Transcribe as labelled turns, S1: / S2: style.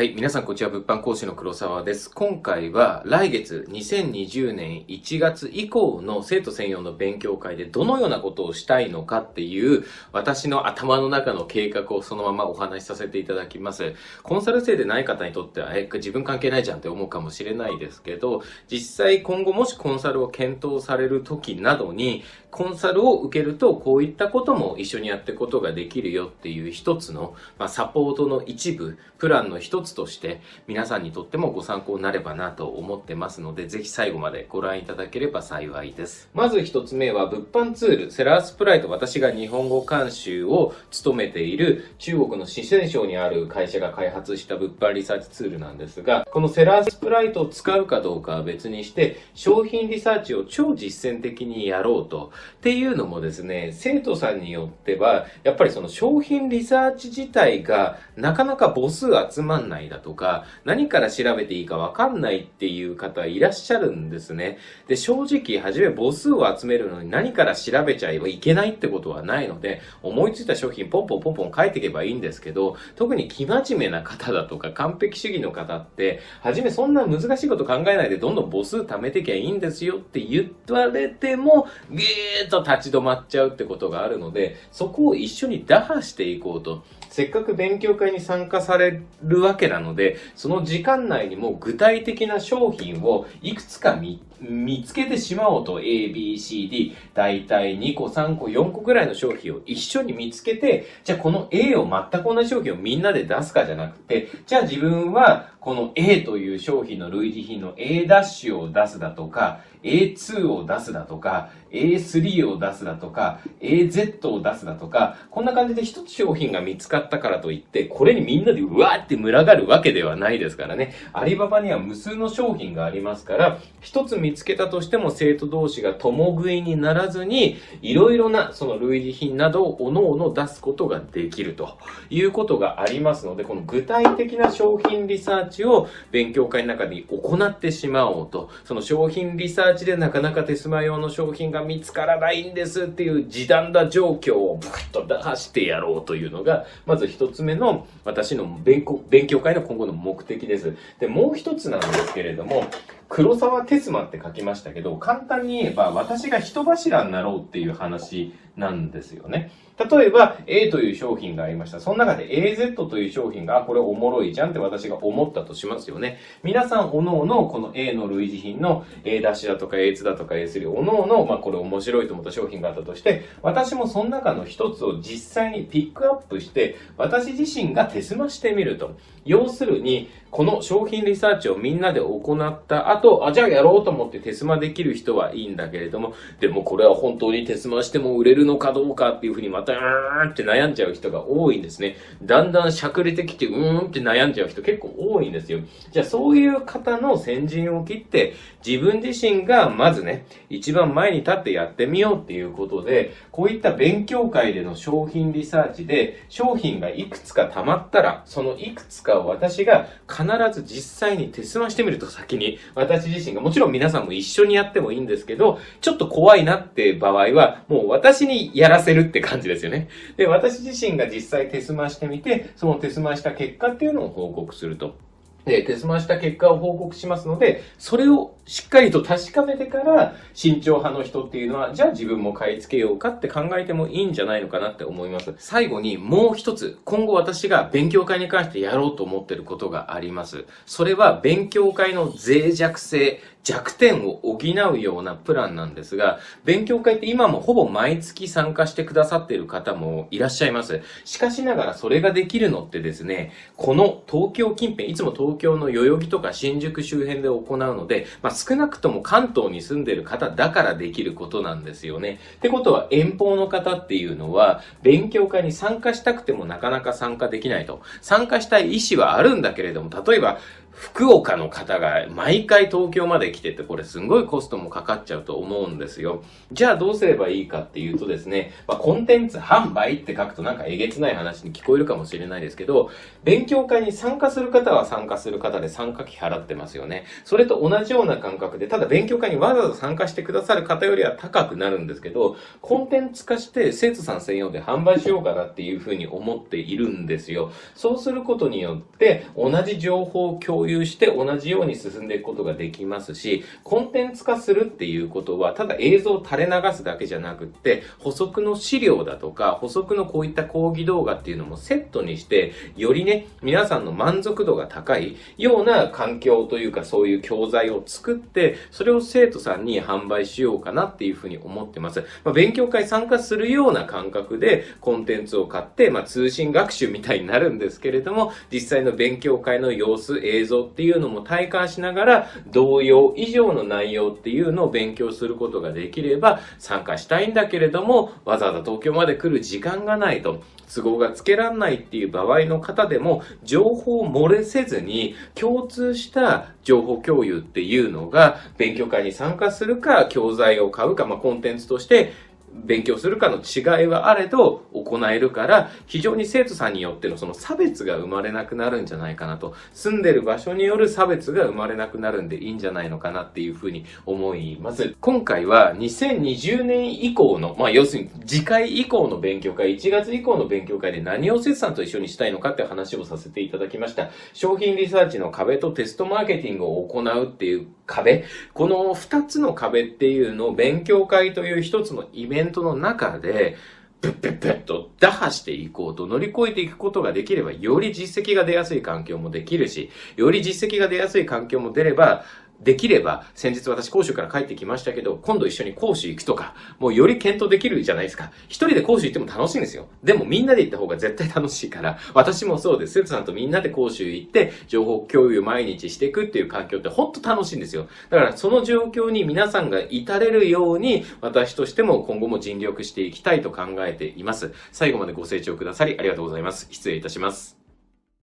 S1: はい、皆さんこちは、物販講師の黒沢です。今回は来月2020年1月以降の生徒専用の勉強会でどのようなことをしたいのかっていう私の頭の中の計画をそのままお話しさせていただきます。コンサル生でない方にとっては、え、自分関係ないじゃんって思うかもしれないですけど、実際今後もしコンサルを検討される時などに、コンサルを受けるとこういったことも一緒にやっていくことができるよっていう一つの、まあ、サポートの一部、プランの一つとして皆さんにとってもご参考になればなと思ってますので、ぜひ最後までご覧いただければ幸いです。まず一つ目は物販ツール、セラースプライト、私が日本語監修を務めている中国の四川省にある会社が開発した物販リサーチツールなんですが、このセラースプライトを使うかどうかは別にして、商品リサーチを超実践的にやろうと。っていうのもですね、生徒さんによっては、やっぱりその商品リサーチ自体がなかなか母数集まんないだとか、何から調べていいかわかんないっていう方いらっしゃるんですね。で、正直、はじめ母数を集めるのに何から調べちゃえばいけないってことはないので、思いついた商品ポンポンポンポン書いていけばいいんですけど、特に生真面目な方だとか完璧主義の方って、はじめそんな難しいこと考えないでどんどん母数貯めてきゃいいんですよって言われても、ゲーッと立ち止まっちゃうってことがあるので、そこを一緒に打破していこうと。せっかく勉強会に参加されるわけなので、その時間内にも具体的な商品をいくつか見見つけてしまおうと A, B, C, D 大体2個3個4個ぐらいの商品を一緒に見つけてじゃあこの A を全く同じ商品をみんなで出すかじゃなくてじゃあ自分はこの A という商品の類似品の A ダッシュを出すだとか A2 を出すだとか A3 を出すだとか AZ を出すだとかこんな感じで一つ商品が見つかったからといってこれにみんなでうわーって群がるわけではないですからね。アリババには無数の商品がありますから一つ見つけたとしても生徒同士が共食いにならずにいろいろなその類似品などを各々出すことができるということがありますのでこの具体的な商品リサーチを勉強会の中に行ってしまおうと。その商品リサーチでなかなかテスマ用の商品が見つからないんですっていう時短な状況をブクッと打破してやろうというのがまず一つ目の私の勉強会の今後の目的です。でもう一つなんですけれども黒沢テスマって書きましたけど、簡単に言えば私が人柱になろうっていう話なんですよね。例えば A という商品がありました。その中で AZ という商品が、あ、これおもろいじゃんって私が思ったとしますよね。皆さん、おのおのこの A の類似品の A ダッシュだとか A2 だとか A3、おのおの、まあこれ面白いと思った商品があったとして、私もその中の一つを実際にピックアップして、私自身が手スマしてみると。要するに、この商品リサーチをみんなで行った後、あ、じゃあやろうと思って手スマできる人はいいんだけれども、でもこれは本当に手スマしても売れるのかどうかっていうふうにまた、うーんって悩んじゃう人が多いんですね。だんだんしゃくれてきて、うーんって悩んじゃう人結構多いんですよ。じゃあそういう方の先陣を切って、自分自身がまずね、一番前に立ってやってみようっていうことで、こういった勉強会での商品リサーチで、商品がいくつか溜まったら、そのいくつかを私が必ず実際に手スマしてみると先に、私自身が、もちろん皆さんも一緒にやってもいいんですけど、ちょっと怖いなって場合は、もう私にやらせるって感じですよね。で、私自身が実際手済ましてみて、その手済ました結果っていうのを報告すると。で、手詰ました結果を報告しますので、それをしっかりと確かめてから、慎重派の人っていうのは、じゃあ自分も買い付けようかって考えてもいいんじゃないのかなって思います。最後にもう一つ、今後私が勉強会に関してやろうと思ってることがあります。それは勉強会の脆弱性、弱点を補うようなプランなんですが、勉強会って今もほぼ毎月参加してくださっている方もいらっしゃいます。しかしながらそれができるのってですね、この東京近辺、いつも東京の代々木とか新宿周辺で行うので、まあ、少なくとも関東に住んでいる方だからできることなんですよね。ってことは遠方の方っていうのは、勉強会に参加したくてもなかなか参加できないと。参加したい意思はあるんだけれども、例えば、福岡の方が毎回東京まで来てて、これすんごいコストもかかっちゃうと思うんですよ。じゃあどうすればいいかっていうとですね、まあ、コンテンツ販売って書くとなんかえげつない話に聞こえるかもしれないですけど、勉強会に参加する方は参加する方で参加費払ってますよね。それと同じような感覚で、ただ勉強会にわざわざ参加してくださる方よりは高くなるんですけど、コンテンツ化して生徒さん専用で販売しようかなっていうふうに思っているんですよ。そうすることによって、同じ情報を共有して同じように進んでいくことができますし、コンテンツ化するっていうことは、ただ映像を垂れ流すだけじゃなくって、補足の資料だとか、補足のこういった講義動画っていうのもセットにして、よりね、皆さんの満足度が高いような環境というか、そういう教材を作って、それを生徒さんに販売しようかなっていうふうに思ってます。まあ、勉強会参加するような感覚で、コンテンツを買って、まあ、通信学習みたいになるんですけれども、実際の勉強会の様子、映像っていうのも体感しながら、同様以上の内容っていうのを勉強することができれば、参加したいんだけれども、わざわざ東京まで来る時間がないと、都合がつけらんないっていう場合の方でも、情報を漏れせずに、共通した情報共有っていうのが、勉強会に参加するか、教材を買うか、まあ、コンテンツとして勉強するかの違いはあれど行えるから、非常に生徒さんによってのその差別が生まれなくなるんじゃないかなと。住んでる場所による差別が生まれなくなるんでいいんじゃないのかなっていうふうに思います。今回は2020年以降の、まあ要するに次回以降の勉強会、1月以降の勉強会で何を生徒さんと一緒にしたいのかって話をさせていただきました。商品リサーチの壁とテストマーケティングを行うっていう壁。この2つの壁っていうのを勉強会という一つのイベントの中で、ペッペッペッと打破していこうと乗り越えていくことができれば、より実績が出やすい環境もできるし、より実績が出やすい環境も出れば、できれば、先日私講習から帰ってきましたけど、今度一緒に講習行くとか、もうより検討できるじゃないですか。一人で講習行っても楽しいんですよ。でもみんなで行った方が絶対楽しいから、私もそうです。生徒さんとみんなで講習行って、情報共有毎日していくっていう環境って本当楽しいんですよ。だからその状況に皆さんが至れるように、私としても今後も尽力していきたいと考えています。最後までご清聴くださりありがとうございます。失礼いたします。